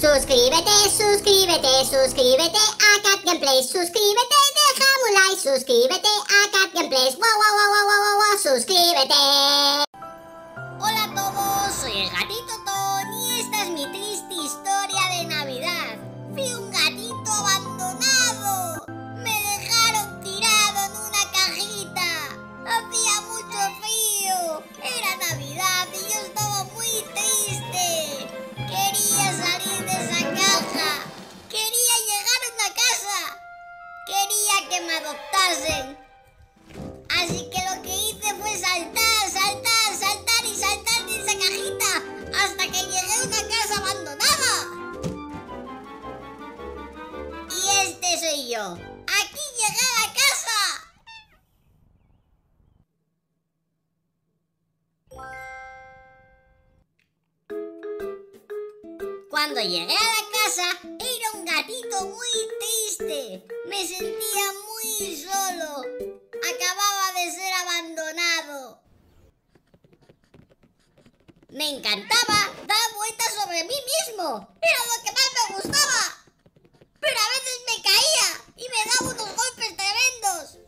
Suscríbete, suscríbete, suscríbete a Cat Gameplays. Suscríbete, deja un like. Suscríbete a Cat Gameplays. Wow, wow, wow, wow, wow, wow, suscríbete. Hola a todos, soy el gatito Adoptasen. Así que lo que hice fue saltar, saltar, saltar y saltar de esa cajita hasta que llegué a una casa abandonada. Y este soy yo. Aquí llegué a la casa. Cuando llegué a la casa era un gatito muy triste. Me sentía muy solo. Acababa de ser abandonado. Me encantaba dar vueltas sobre mí mismo. Era lo que más me gustaba. Pero a veces me caía y me daba unos golpes tremendos.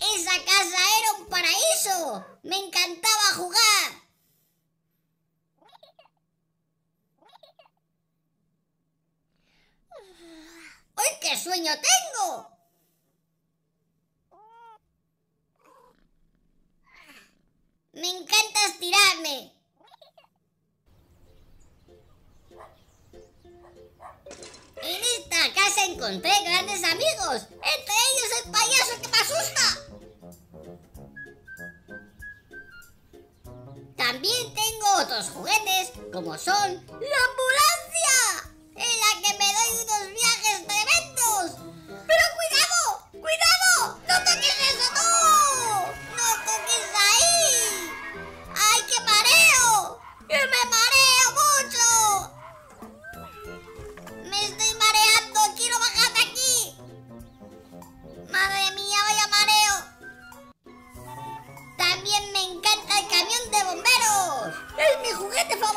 Esa casa era un paraíso. Me encantaba jugar. ¡Ay, qué sueño tengo! Me encanta estirarme. En esta casa encontré grandes amigos, entre ellos el payaso que me asusta. También tengo otros juguetes, como son la ambulancia, ¡Es mi juguete!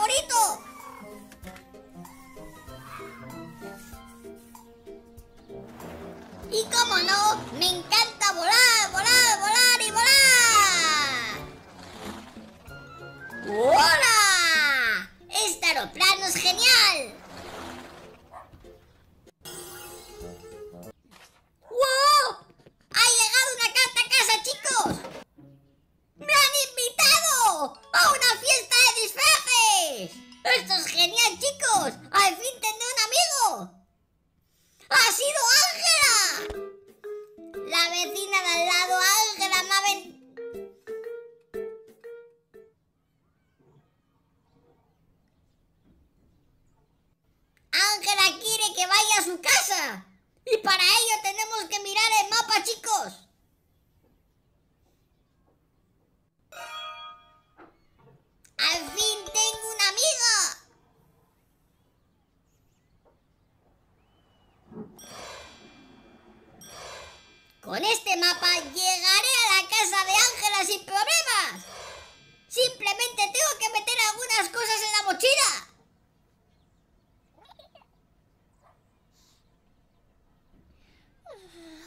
¡Al fin tendré un amigo! ¡Ha sido Ángela! La vecina de al lado, Ángela, me ha ven- Ángela quiere que vaya a su casa. Y para ello tenemos que mirar el mapa, chicos. Con este mapa llegaré a la casa de Ángela sin problemas. Simplemente tengo que meter algunas cosas en la mochila.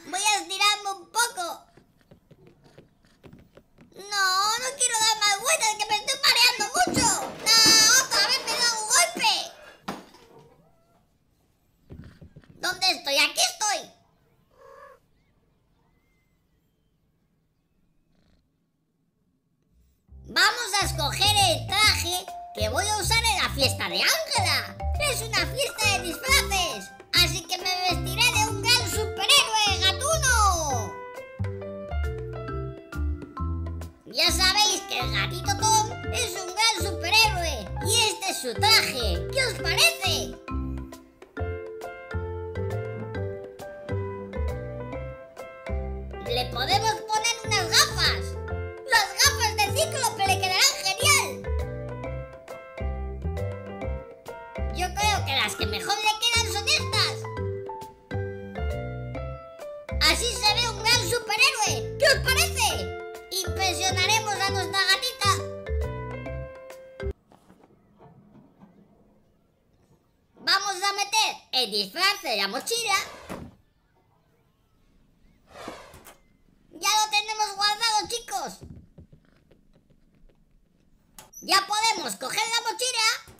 Voy a estirarme un poco. No, no quiero dar más vueltas, que me estoy mareando mucho. No, otra vez me he dado un golpe. ¿Dónde estoy? Aquí estoy. Vamos a escoger el traje que voy a usar en la fiesta de Ángela. Es una fiesta de disfraces, así que me vestiré de un gran superhéroe gatuno. Ya sabéis que el gatito Tom es un gran superhéroe y este es su traje. ¿Qué os parece? Le podemos poner unas gafas. Las gafas de cíclope Impresionaremos a nuestra gatita. meter el disfraz de la mochila. Ya lo tenemos guardado, chicos. Ya podemos coger la mochila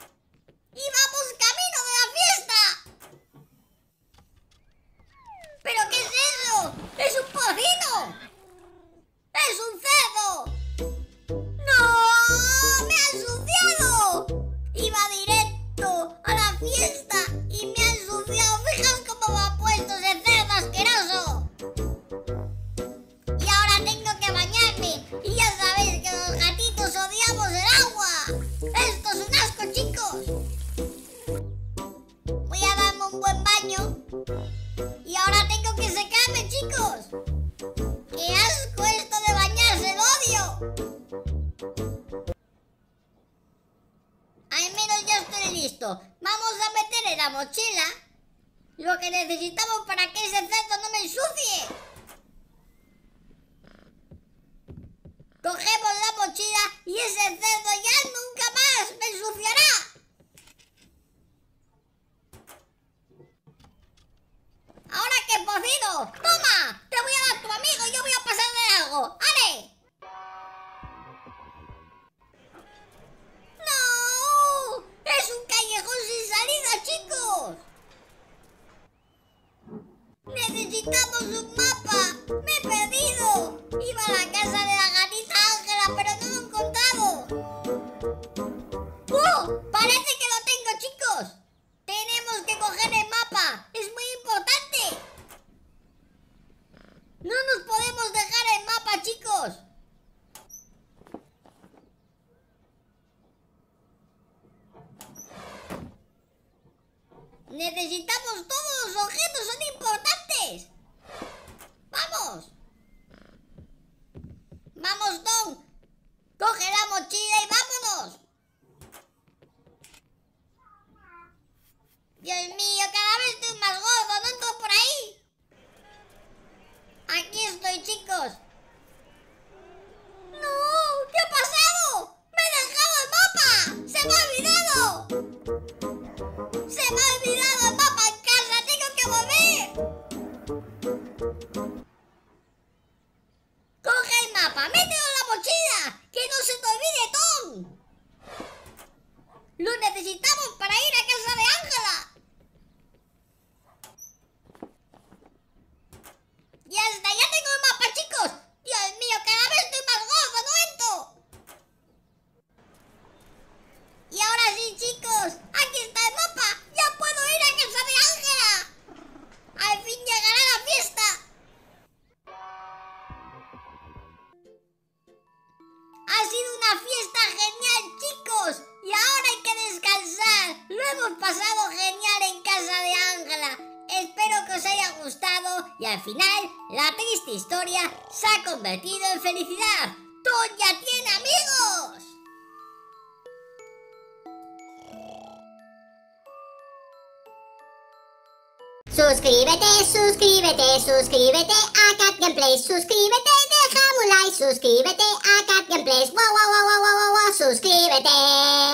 Vamos a meter en la mochila lo que necesitamos para que ese cerdo no me ensucie. Cogemos la mochila y ese cerdo ya nunca más me ensuciará. ¡Ahora qué pocino! ¡Toma! Te voy a dar tu amigo y yo voy a pasarle algo. Necesitamos un ¡Coge una fiesta genial, chicos. Y ahora hay que descansar. Lo hemos pasado genial en casa de Ángela. Espero que os haya gustado y al final la triste historia se ha convertido en felicidad. ¡Tom ya tiene amigos! Suscríbete, suscríbete, suscríbete a Cat Gameplays, suscríbete, like, suscríbete a Cat Gameplays, wow, wow, wow, wow, wow, wow, suscríbete.